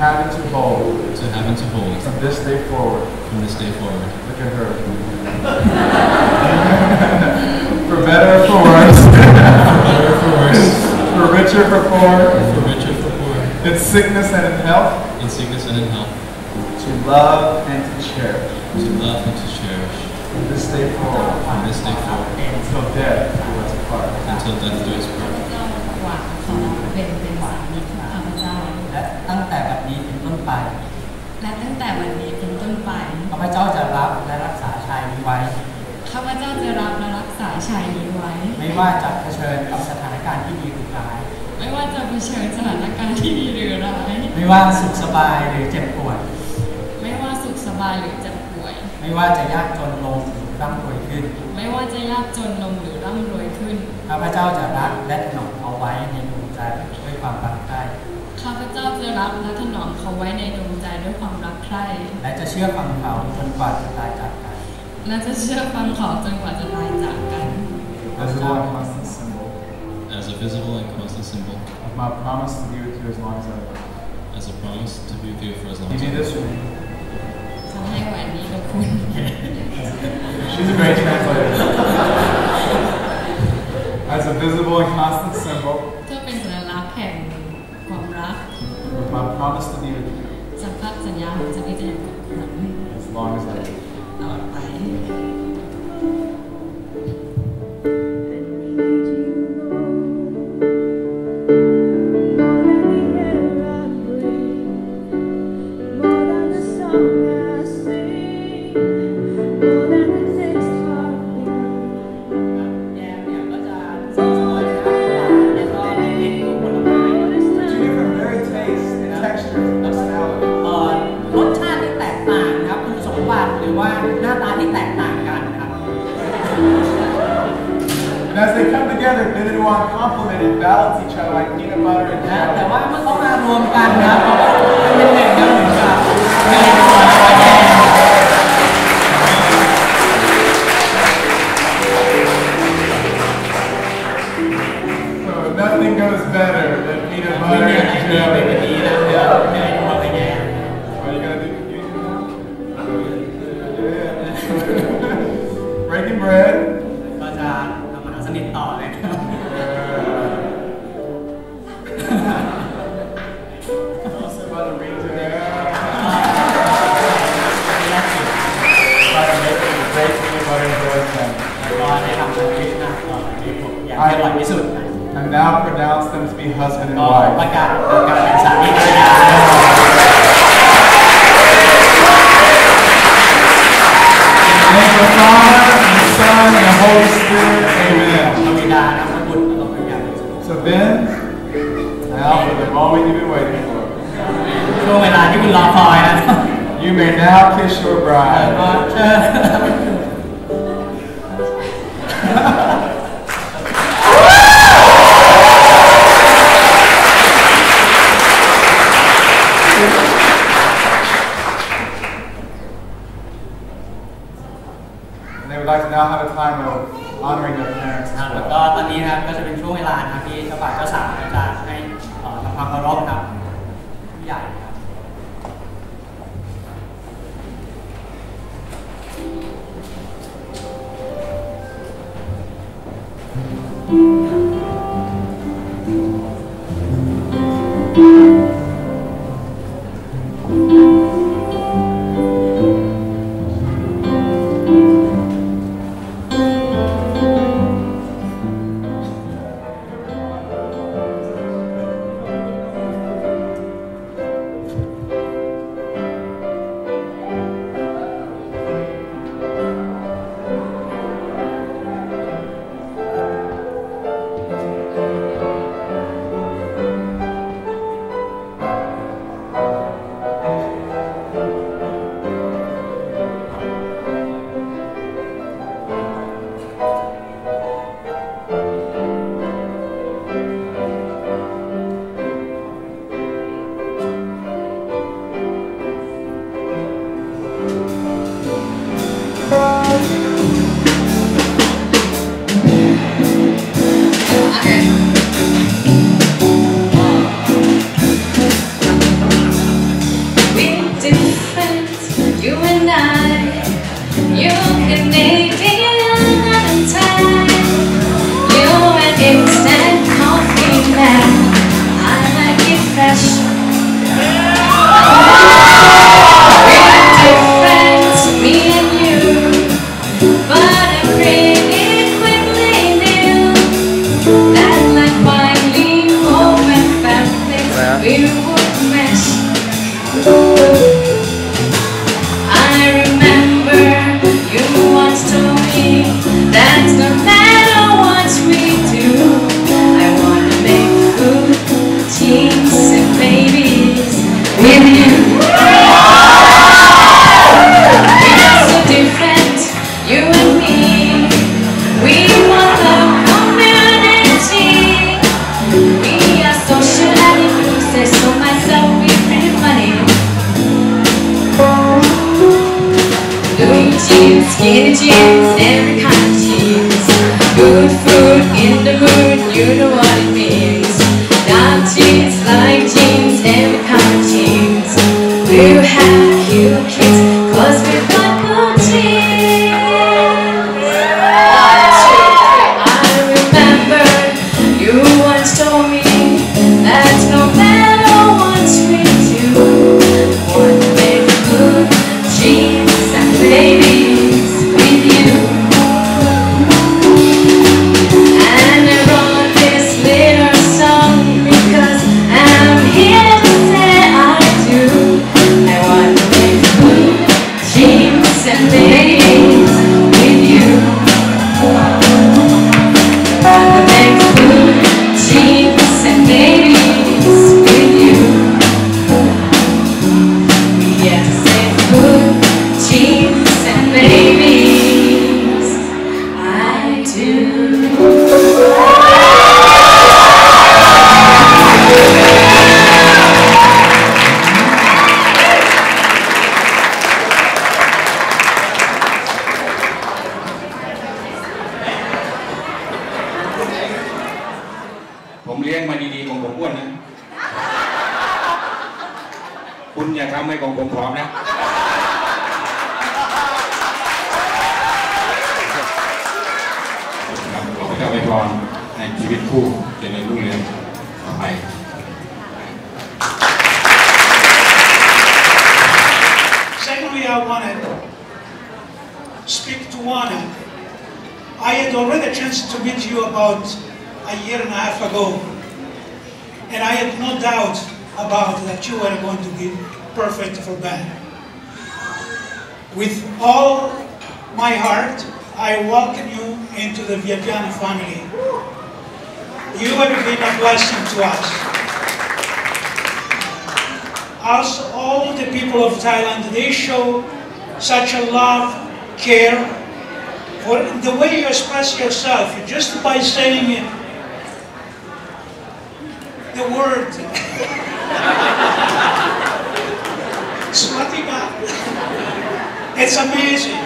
wife. To have and to hold To have and to hold from this day forward. from this day forward. Look at her. for better or for worse. For better or for worse. for richer for poor. For richer for poor. In sickness and in health. In sickness and in health. To love and to cherish. To love and to cherish. From this day forward. From this day forward. Until death do us part. Until death do us part. ตั้งแต่บัดนี้เป็นต้นไป และตั้งแต่วันนี้เป็นต้นไปข้าพเจ้าจะรับและรักษาชายนี้ไว้ข้าพเจ้าจะรับและรักษาชายนี้ไว้ ไม่ว่าจะเผชิญกับสถานการณ์ที่ดีหรือร้าย ไม่ว่าจะเผชิญสถานการณ์ที่ดีหรือร้ายไม่ว่าสุขสบายหรือเจ็บปวดไม่ว่าสุขสบายหรือเจ็บป่วย ไม่ว่าจะยากจนลงหรือร่ำรวยขึ้น ไม่ว่าจะยากจนลงหรือร่ำรวยขึ้นข้าพเจ้าจะรักและถนอมเอาไว้ในดวงใจด้วยความรักใคร่ ข้าพเจ้าจะรับและถนอมเขาไว้ในดวงใจด้วยความรักใคร่และจะเชื่อฟังเขาจนกว่าจะตายจากกัน และจะเชื่อฟังเขาจนกว่าจะตายจากกัน Visible and constant symbol As a visible and constant symbol. of my promise to be with you as long as I live. As a promise to be with you for as long You as I need live. this for me. ฉันให้แหวนนี้กับคุณ She's a great translator. As a visible and constant symbol promise to be with you สัมผัสสัญญาของจะที่จะอยู่กับคุณ as long as I live. ตลอดไป complement and balance each other like peanut butter and นะแต่ jelly. ว่าเมื่อเขามารวมกันนะเขาก็เป็นหนึ่งนะเหมือนกับเนยตัวแล้วก็แยม So nothing goes better than peanut ไม่ butter มีอะไร and ดีไปกว่า jelly. นี้นะเนยเนยตัวกับแยม Are you gonna do confusion now? Yeah. Breaking bread. ให้อร่อยที่สุดนะ And now pronounce them to be husband and ก็ประ wife. กาศการเป็นสามีภรรยา Like to now have a time of honoring their parents นะ as แล้ว well. ก็ตอนนี้นะครับก็จะเป็นช่วงเวลานะครับที่เจ้าบ่าวเจ้าสาวจะให้เอ่อทำความเคารพครับผู้ใหญ่ครับ And We We'll have I want to speak to Juana. I had already a chance to meet you about a year and a half ago. And I had no doubt about that you were going to be perfect for Ben. With all my heart, I welcome you into the Viapiana family. You have been a blessing to us. As all the people of Thailand, they show such a love, care, for the way you express yourself, just by saying it, the word. It's amazing.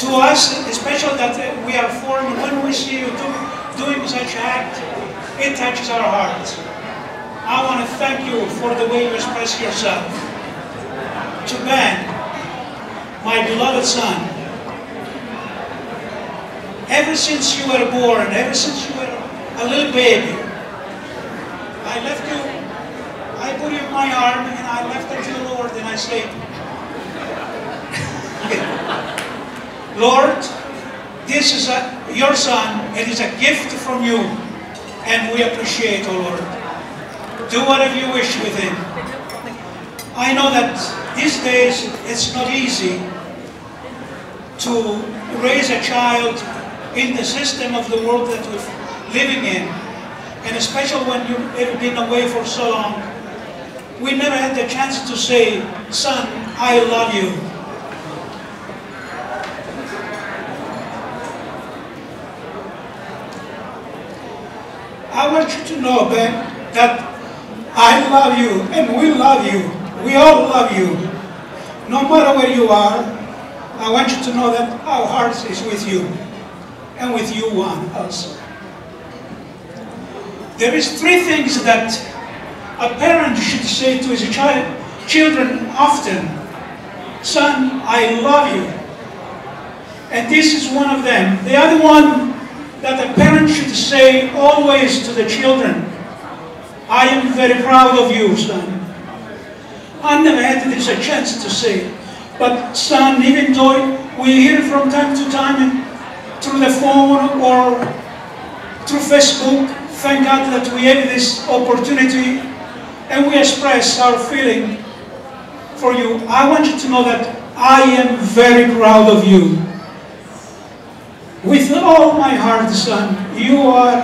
To us, especially that we are foreign, when we see you do, doing such act, it touches our hearts. I want to thank you for the way you express yourself. To Ben, my beloved son, ever since you were born, ever since you were a little baby, I left you, I put you in my arm and I left it to the Lord and I said, Lord, this is a, your son, it is a gift from you, and we appreciate, oh Lord. Do whatever you wish with him. I know that these days it's not easy to raise a child in the system of the world that we're living in, and especially when you've been away for so long. We never had the chance to say, son, I love you. I want you to know, Ben, that I love you and we love you. We all love you. No matter where you are, I want you to know that our hearts is with you and with you one also. There is three things that a parent should say to his child, children often. Son, I love you. And this is one of them. The other one that a parent should say always to the children, I am very proud of you, son. I never had this a chance to say, but son, even though we hear from time to time through the phone or through Facebook, thank God that we have this opportunity and we express our feeling for you. I want you to know that I am very proud of you. With all my heart, son, you are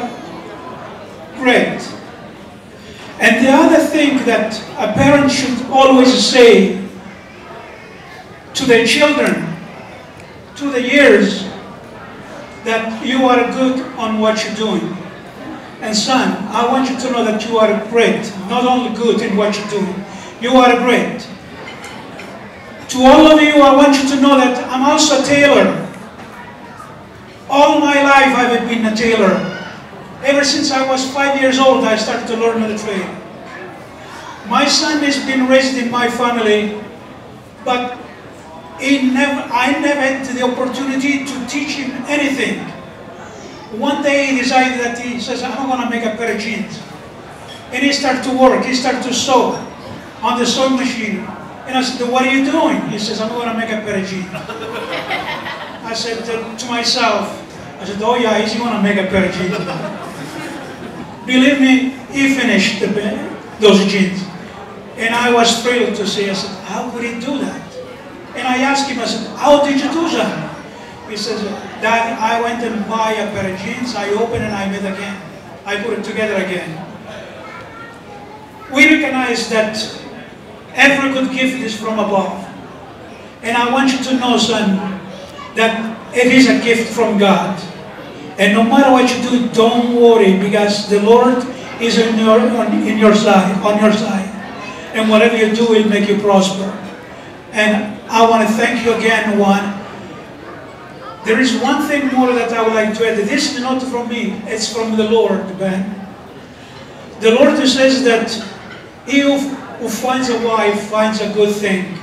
great. And the other thing that a parent should always say to their children, to the years, that you are good on what you're doing. And son, I want you to know that you are great, not only good in what you're doing, you are great. To all of you, I want you to know that I'm also a tailor. All my life I've been a tailor. Ever since I was five years old, I started to learn the trade. My son has been raised in my family, but he never, I never had the opportunity to teach him anything. One day he decided that he says, I'm going to make a pair of jeans. And he started to work, he started to sew on the sewing machine. And I said, what are you doing? He says, I'm going to make a pair of jeans. I said to, myself, I said, oh yeah, he's going to make a pair of jeans. Believe me, he finished the, those jeans. And I was thrilled to see, I said, how could he do that? And I asked him, I said, how did you do that? He says, Dad, I went and buy a pair of jeans, I opened and I made again. I put it together again. We recognize that every good gift is from above. And I want you to know, son, that it is a gift from God. And no matter what you do, don't worry because the Lord is in your, on, in your side, on your side. And whatever you do will make you prosper. And I want to thank you again, Waan. There is one thing more that I would like to add. This is not from me, it's from the Lord, Ben. The Lord says that he who, finds a wife finds a good thing.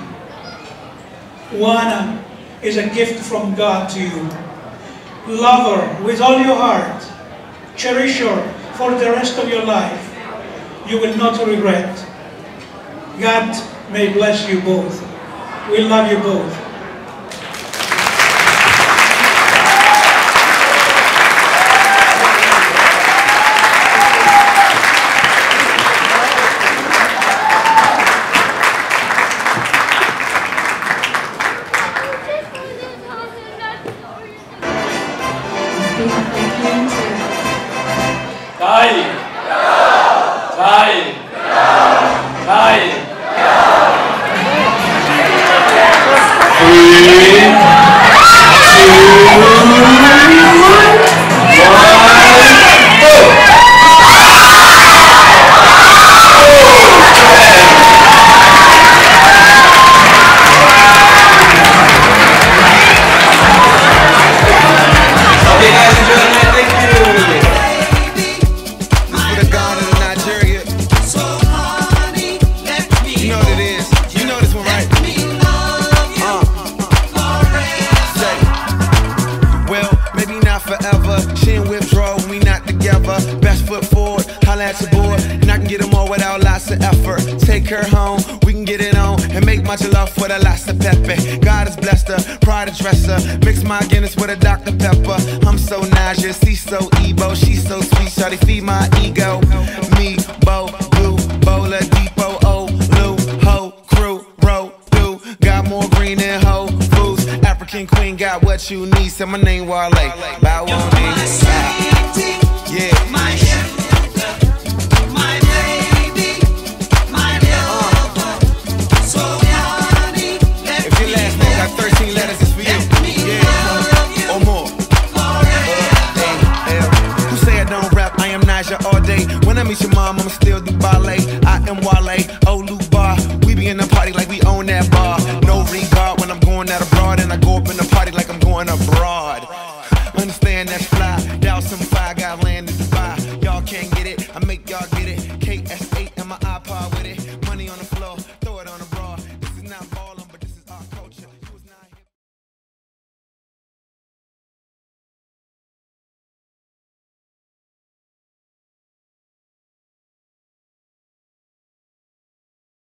Waan is a gift from God to you. Love her with all your heart. Cherish her for the rest of your life. You will not regret. God may bless you both. We love you both. Dai! Dai! Dai! Okay, Me, Bo, Blue, Bola, Depot, O, Lou, Ho, Crew, Row, Do. Got more green than Whole Foods. African queen got what you need. Say my name Wale. Bow on me. Yeah. I meet your mom, I'ma still do ballet.